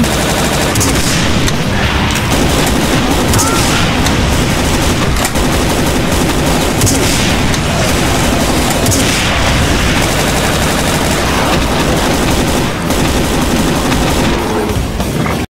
Huh.